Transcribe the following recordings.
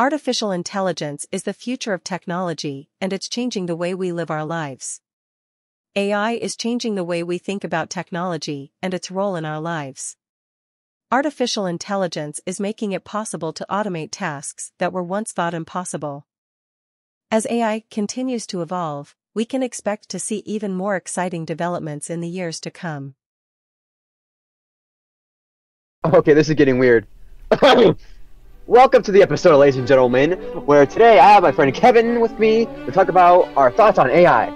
Artificial intelligence is the future of technology and it's changing the way we live our lives. AI is changing the way we think about technology and its role in our lives. Artificial intelligence is making it possible to automate tasks that were once thought impossible. As AI continues to evolve, we can expect to see even more exciting developments in the years to come. Okay, this is getting weird. Welcome to the episode, ladies and gentlemen, where today I have my friend Kevin with me to talk about our thoughts on AI.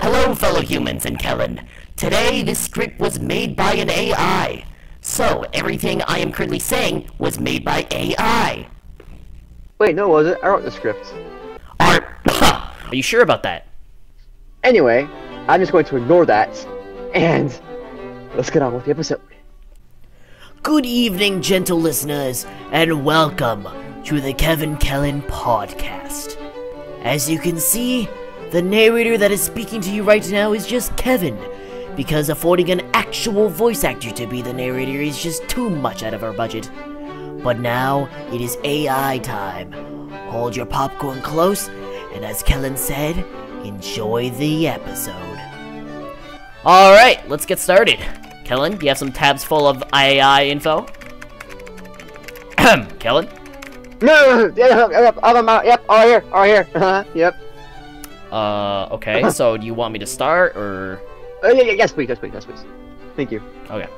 Hello, fellow humans and Kellen. Today, this script was made by an AI. So, everything I am currently saying was made by AI. Wait, no, was it? I wrote the script. Are, are you sure about that? Anyway, I'm just going to ignore that, and let's get on with the episode. Good evening, gentle listeners, and welcome to the Kevin Kellen podcast. As you can see, the narrator that is speaking to you right now is just Kevin, because affording an actual voice actor to be the narrator is just too much out of our budget. But now it is AI time. Hold your popcorn close, and as Kellen said, enjoy the episode. Alright, let's get started. Kellen, do you have some tabs full of AI info? Kellen? No, yep, yep, I'm out. Yep, all here, all here. Uh-huh, yep. Uh, okay, so do you want me to start, or...? Uh, yeah, yeah, yes, please, yes, please, yes, please. Thank you. Okay.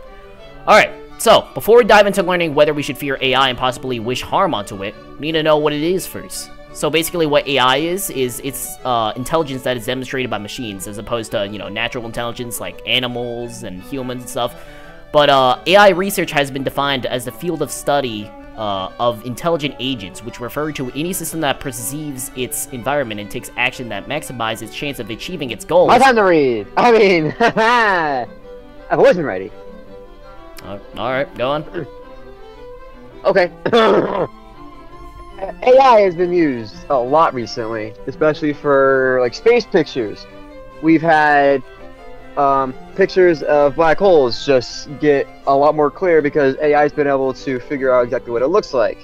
Alright, so, before we dive into learning whether we should fear AI and possibly wish harm onto it, we need to know what it is first. So basically what AI is, is it's uh, intelligence that is demonstrated by machines as opposed to, you know, natural intelligence like animals and humans and stuff. But uh, AI research has been defined as the field of study uh, of intelligent agents, which refer to any system that perceives its environment and takes action that maximizes its chance of achieving its goals. My time to read. I mean, always been ready. Uh, Alright, go on. Okay. AI has been used a lot recently, especially for like space pictures. We've had um, pictures of black holes just get a lot more clear because AI's been able to figure out exactly what it looks like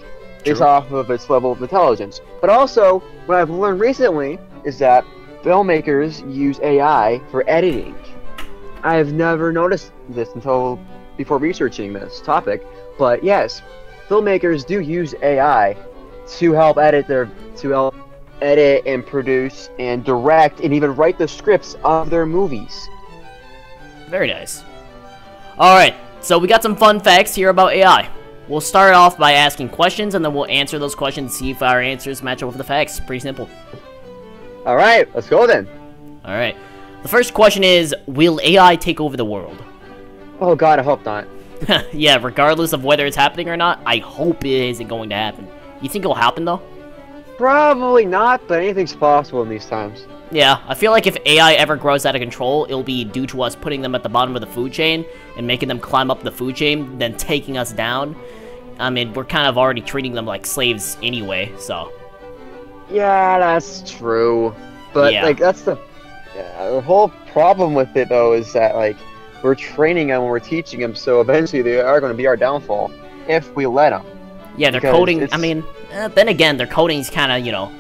based off of its level of intelligence. But also, what I've learned recently is that filmmakers use AI for editing. I've never noticed this until before researching this topic, but yes, filmmakers do use AI to help edit their to help edit and produce and direct and even write the scripts of their movies. Very nice. Alright, so we got some fun facts here about AI. We'll start off by asking questions, and then we'll answer those questions and see if our answers match up with the facts. Pretty simple. All right, let's go then. Alright. The first question is, will AI take over the world? Oh God, I hope not. yeah, regardless of whether it's happening or not, I hope it isn't going to happen. You think it'll happen, though? Probably not, but anything's possible in these times. Yeah, I feel like if AI ever grows out of control, it'll be due to us putting them at the bottom of the food chain and making them climb up the food chain, then taking us down. I mean, we're kind of already treating them like slaves anyway, so... Yeah, that's true. But Yeah. like, that's the yeah, the whole problem with it though is that like we're training them, we're teaching them, so eventually they are going to be our downfall if we let them. Yeah, they're Because coding. I mean, uh, then again, their coding's kind of you know,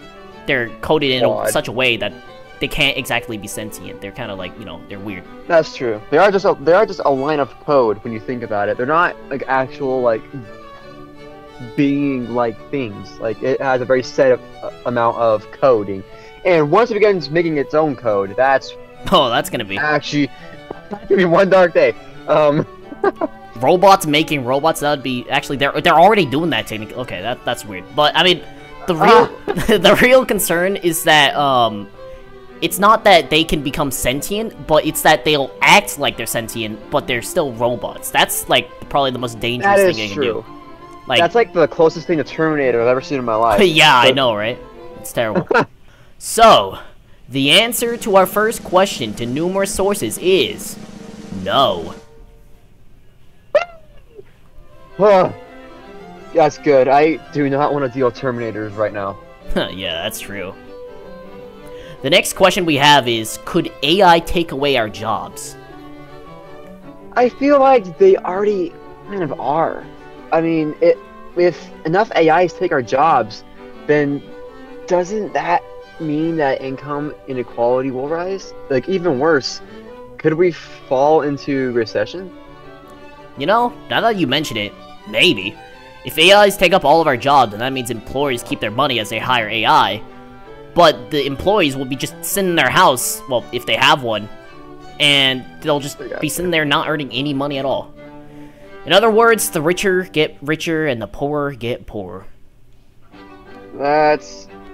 they're coded in a, such a way that they can't exactly be sentient. They're kind of like you know, they're weird. That's true. They are just a, they are just a line of code when you think about it. They're not like actual like being like things. Like it has a very set of, uh, amount of coding, and once it begins making its own code, that's Oh, that's gonna be actually could be one dark day. Um, robots making robots. That'd be actually they're they're already doing that technically. Okay, that that's weird. But I mean, the real the real concern is that um. It's not that they can become sentient, but it's that they'll act like they're sentient, but they're still robots. That's like probably the most dangerous that thing is they can true. do. Like, That's like the closest thing to Terminator I've ever seen in my life. yeah, I know, right? It's terrible. so, the answer to our first question to numerous sources is no. Huh. That's good. I do not want to deal with Terminators right now. yeah, that's true. The next question we have is Could AI take away our jobs? I feel like they already kind of are. I mean, it, if enough AIs take our jobs, then doesn't that mean that income inequality will rise? Like even worse, could we fall into recession? You know, now that you mention it, maybe. If AIs take up all of our jobs, then that means employers keep their money as they hire AI. But the employees will be just sitting in their house, well, if they have one, and they'll just be sitting there not earning any money at all. In other words, the richer get richer and the poorer get poorer. That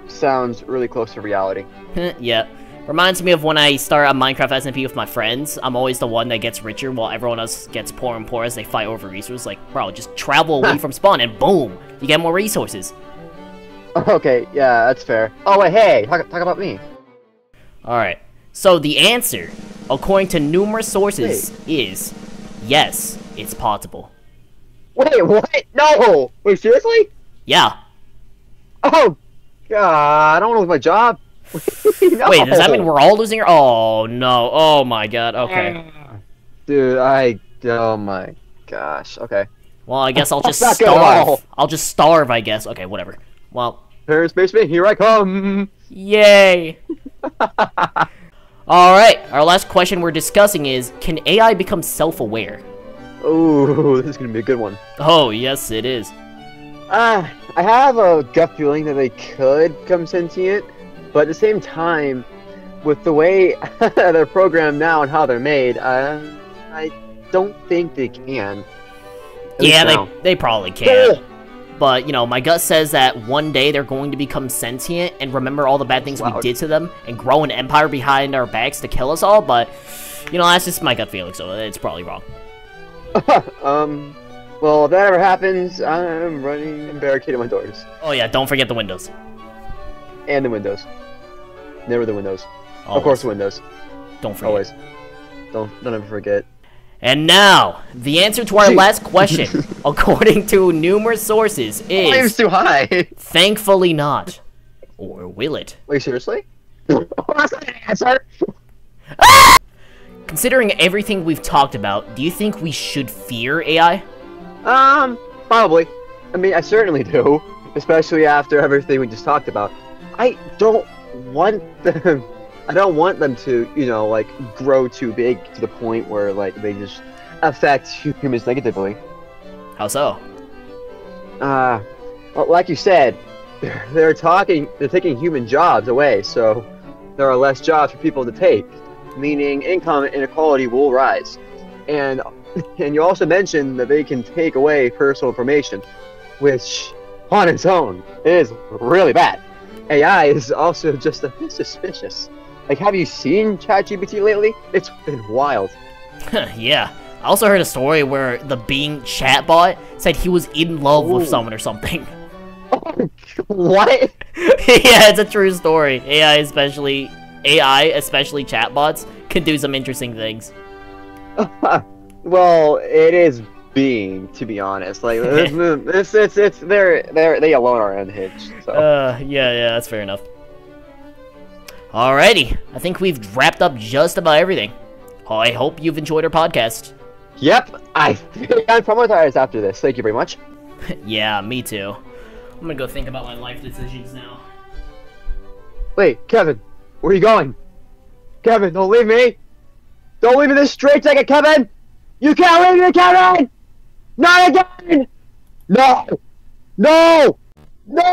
sounds really close to reality. yeah. Reminds me of when I start a Minecraft SMP with my friends. I'm always the one that gets richer while everyone else gets poorer and poorer as they fight over resources. Like, bro, just travel away from spawn and boom, you get more resources. Okay, yeah, that's fair. Oh wait, hey, talk, talk about me. Alright, so the answer, according to numerous sources, wait. is yes, it's possible. Wait, what? No! Wait, seriously? Yeah. Oh, God, I don't want to lose my job. no. Wait, does that mean we're all losing? Our... Oh no! Oh my God! Okay. Dude, I. Oh my gosh. Okay. Well, I guess I'll just starve. I'll just starve, I guess. Okay, whatever. Well. Paris Basement, here I come! Yay! Alright, our last question we're discussing is, can AI become self-aware? Oh, this is gonna be a good one. Oh, yes it is. Ah, uh, I have a gut feeling that they could become sentient, but at the same time, with the way they're programmed now and how they're made, uh, I don't think they can. Yeah, they, they probably can. But, you know, my gut says that one day they're going to become sentient and remember all the bad things wow. we did to them and grow an empire behind our backs to kill us all, but, you know, that's just my gut feeling, so it's probably wrong. um, well, if that ever happens, I'm running and barricading my doors. Oh yeah, don't forget the windows. And the windows. Never the windows. Always. Of course the windows. Don't forget. Always. Don't, don't ever forget. And now, the answer to our last question, according to numerous sources, is... Flame's too high! Thankfully not. Or will it? Wait, seriously? What's the answer? Considering everything we've talked about, do you think we should fear AI? Um, probably. I mean, I certainly do. Especially after everything we just talked about. I don't want them I don't want them to, you know, like grow too big to the point where like they just affect humans negatively. How so? Uh, well, like you said, they're, they're talking, they're taking human jobs away, so there are less jobs for people to take, meaning income inequality will rise. And and you also mentioned that they can take away personal information, which on its own is really bad. AI is also just a bit suspicious. Like, have you seen ChatGPT lately? It's been wild. yeah. I also heard a story where the Bing chatbot said he was in love Ooh. with someone or something. what? yeah, it's a true story. AI, especially AI, especially chatbots, can do some interesting things. well, it is Bing, to be honest. Like, it's, it's, it's, they're, they're, they alone are unhinged. So. Uh, yeah, yeah, that's fair enough. Alrighty, I think we've wrapped up just about everything. I hope you've enjoyed our podcast. Yep, I think I'm traumatized after this. Thank you very much. yeah, me too. I'm gonna go think about my life decisions now. Wait, Kevin, where are you going? Kevin, don't leave me! Don't leave me this straight jacket, Kevin! You can't leave me, Kevin! Not again! No! No! No!